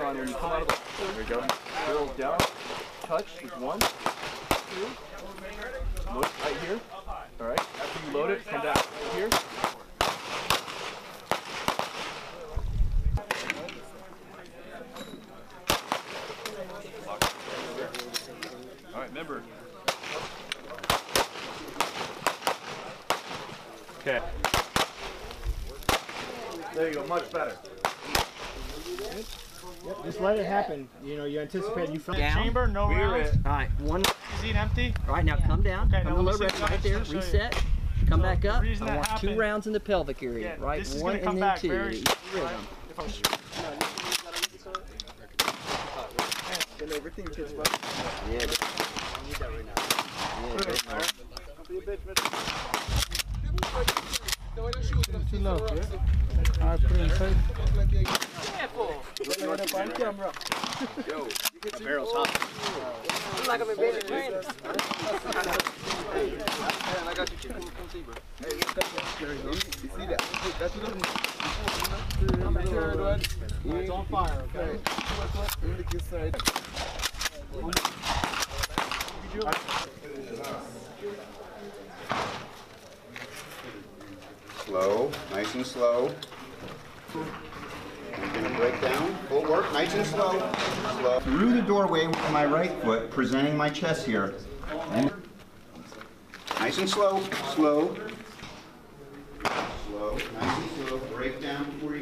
On when you come out of the, there we go. Barrel down, touch with one, two, load right here. All right. After you load it, come right here. All right, remember. Okay. There you go, much better. Just let it happen. You know, you anticipate you felt Down. Chamber, no We're rounds. All right, one. Is it empty? All right, now come down. Okay, come now to let me low see rest the right numbers. there. I'll you. Reset. Come So, back up. I that want two rounds in the pelvic area, Yeah, right? this is one gonna come and then back two. very to each rhythm. If I'm And everything gets better. Yeah. Yeah, great. too low. All right, put it in safe. Barrel's hot. Like I'm a vegetarian. Hey, I got you. Come see, bro. Hey, you see that? That's what I'm saying. It's on fire, okay? Slow, nice and slow. I'm gonna break down, full work, nice and slow. Through the doorway with my right foot, presenting my chest here. And nice and slow, slow. Slow, nice and slow, break down before you